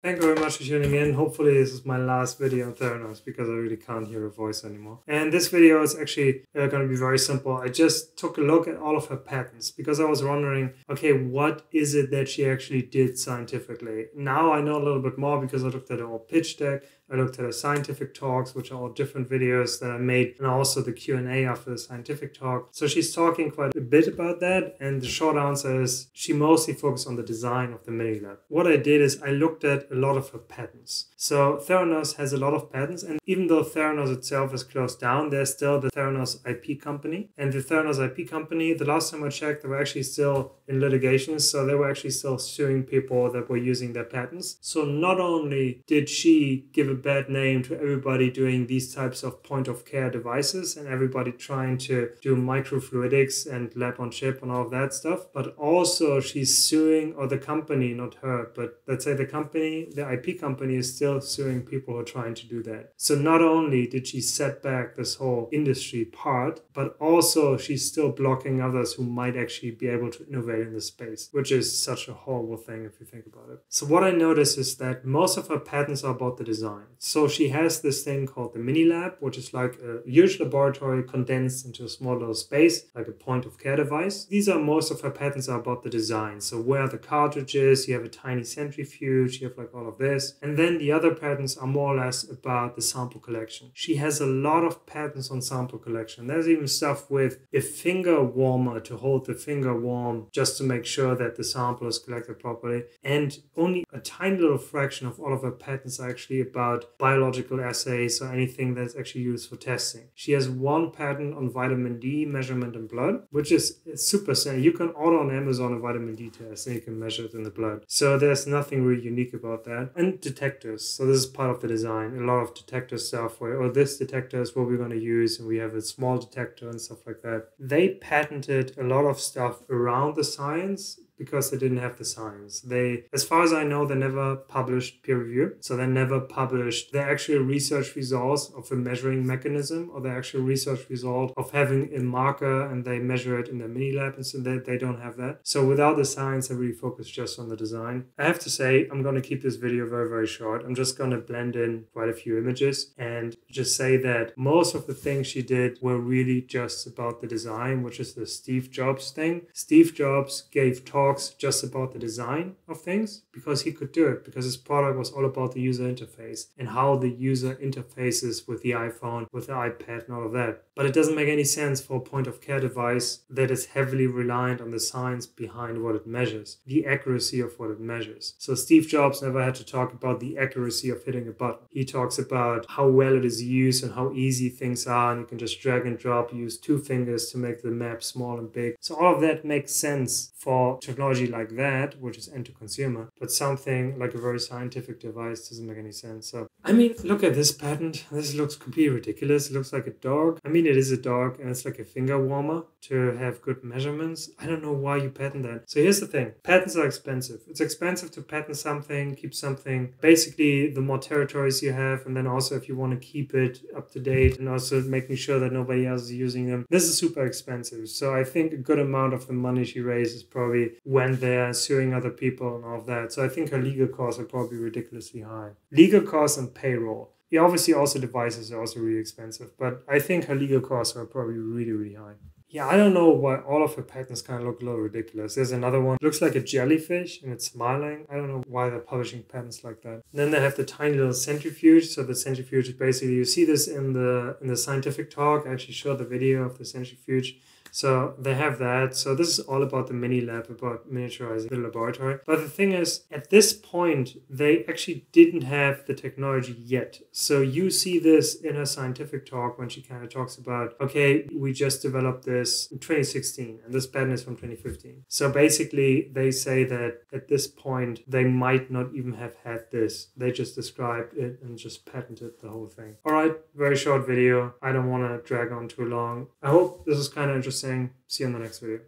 Thank you very much for tuning in. Hopefully, this is my last video on Theranos because I really can't hear her voice anymore. And this video is actually uh, going to be very simple. I just took a look at all of her patents because I was wondering, okay, what is it that she actually did scientifically? Now I know a little bit more because I looked at her old pitch deck. I looked at her scientific talks, which are all different videos that I made, and also the Q&A after the scientific talk. So she's talking quite a bit about that, and the short answer is she mostly focused on the design of the mini lab. What I did is I looked at a lot of her patents. So Theranos has a lot of patents, and even though Theranos itself is closed down, there's still the Theranos IP company. And the Theranos IP company, the last time I checked, they were actually still in litigation, so they were actually still suing people that were using their patents. So not only did she give a bad name to everybody doing these types of point of care devices and everybody trying to do microfluidics and lab on chip and all of that stuff. But also, she's suing, or the company, not her, but let's say the company, the IP company is still suing people who are trying to do that. So not only did she set back this whole industry part, but also she's still blocking others who might actually be able to innovate in the space, which is such a horrible thing if you think about it. So what I notice is that most of her patents are about the design. So she has this thing called the mini lab, which is like a huge laboratory condensed into a small little space, like a point of care device. These are most of her patents are about the design. So where are the cartridges? You have a tiny centrifuge. You have like all of this. And then the other patents are more or less about the sample collection. She has a lot of patents on sample collection. There's even stuff with a finger warmer to hold the finger warm just to make sure that the sample is collected properly. And only a tiny little fraction of all of her patents are actually about biological assays or anything that's actually used for testing. She has one patent on vitamin D measurement in blood, which is super simple. You can order on Amazon a vitamin D test and you can measure it in the blood. So there's nothing really unique about that. And detectors. So this is part of the design. A lot of detector stuff where, oh, this detector is what we're going to use, and we have a small detector and stuff like that. They patented a lot of stuff around the science because they didn't have the science. They, as far as I know, they never published peer review. So they never published the actual research results of a measuring mechanism or the actual research result of having a marker and they measure it in the mini lab. And so they, they don't have that. So without the science, I really focus just on the design. I have to say, I'm going to keep this video very, very short. I'm just going to blend in quite a few images and just say that most of the things she did were really just about the design, which is the Steve Jobs thing. Steve Jobs gave talks talks just about the design of things because he could do it because his product was all about the user interface and how the user interfaces with the iPhone, with the iPad, and all of that. But it doesn't make any sense for a point of care device that is heavily reliant on the science behind what it measures, the accuracy of what it measures. So Steve Jobs never had to talk about the accuracy of hitting a button. He talks about how well it is used and how easy things are, and you can just drag and drop, use two fingers to make the map small and big. So all of that makes sense for technology like that, which is end to consumer, but something like a very scientific device doesn't make any sense. So, I mean, look at this patent. This looks completely ridiculous. It looks like a dog. I mean, it is a dog and it's like a finger warmer to have good measurements. I don't know why you patent that. So, here's the thing patents are expensive. It's expensive to patent something, keep something. Basically, the more territories you have, and then also if you want to keep it up to date and also making sure that nobody else is using them, this is super expensive. So, I think a good amount of the money she raises probably went there suing other people and all of that. So I think her legal costs are probably ridiculously high. Legal costs and payroll. Yeah, obviously also devices are also really expensive, but I think her legal costs are probably really, really high. Yeah, I don't know why all of her patents kind of look a little ridiculous. There's another one, looks like a jellyfish and it's smiling. I don't know why they're publishing patents like that. And then they have the tiny little centrifuge. So the centrifuge is basically you see this in the in the scientific talk. I actually showed the video of the centrifuge. So they have that. So this is all about the mini lab, about miniaturizing the laboratory. But the thing is, at this point, they actually didn't have the technology yet. So you see this in her scientific talk when she kind of talks about, okay, we just developed this in 2016 and this patent is from 2015. So basically, they say that at this point, they might not even have had this. They just described it and just patented the whole thing. All right, very short video. I don't want to drag on too long. I hope this is kind of interesting. See you in the next video.